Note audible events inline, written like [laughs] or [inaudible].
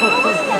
Oh, [laughs]